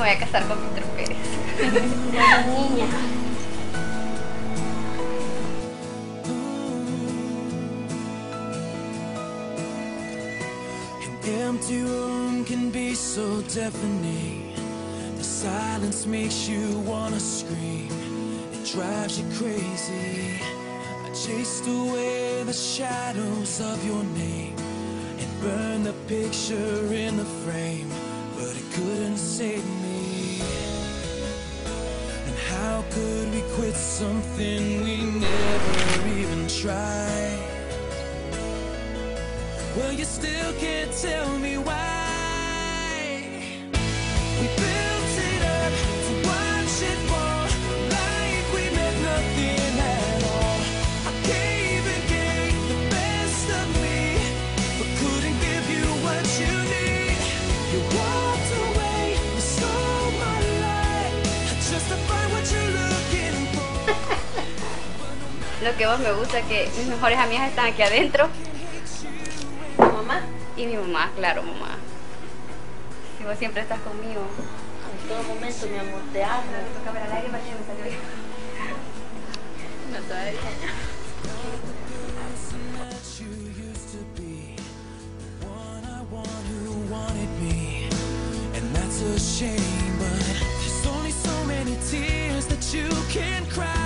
Voy a casar con Víctor Pérez. niña. empty room can be so deafening. The silence makes you wanna scream. It drives you crazy. I chased away the shadows of your name and burned the picture in the frame, but it couldn't save me. How could we quit something we never even tried? Well, you still can't tell me why. We built it up to watch it fall like we meant nothing at all. I gave and gave the best of me, but couldn't give you what you need. You lo que vos me gusta, que mis mejores amigas están aquí adentro. Mamá y mi mamá, claro, mamá. Si vos siempre estás conmigo. En todo momento, mi amor, te amo. No, me al aire para que me salió No, todavía a shame, but there's only so many tears that you can cry.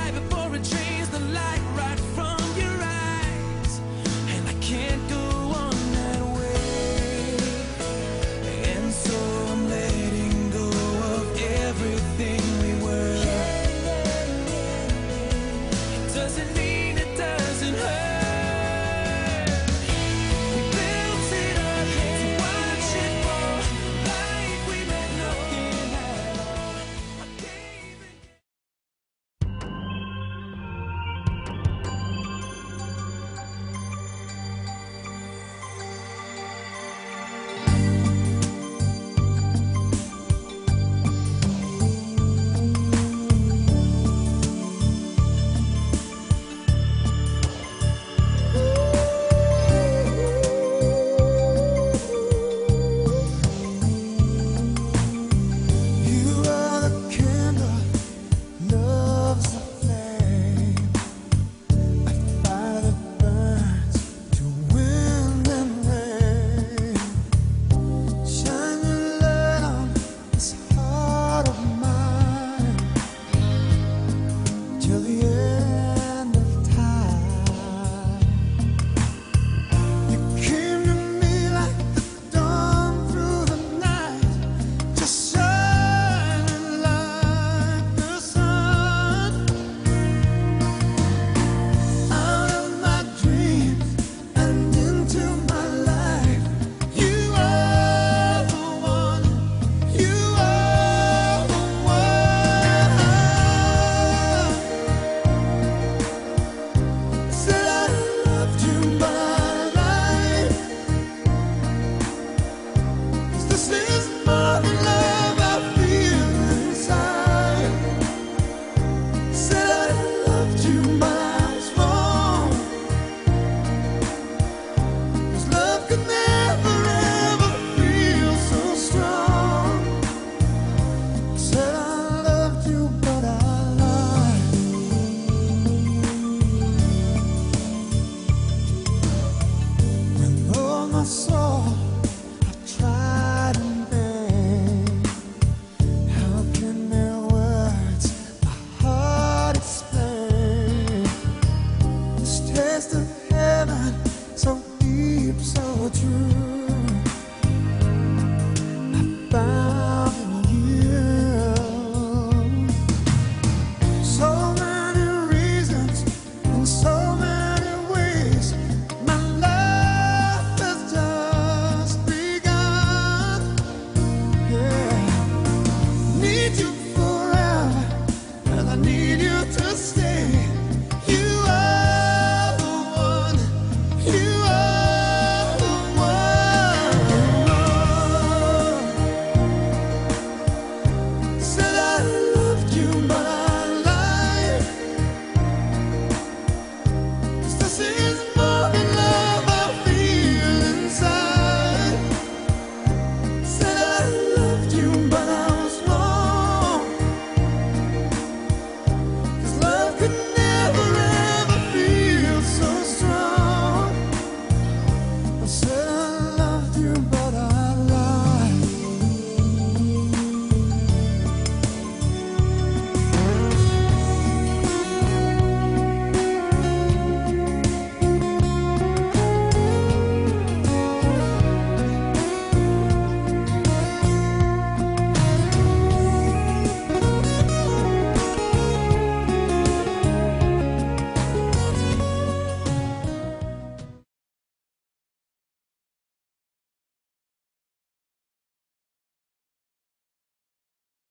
So.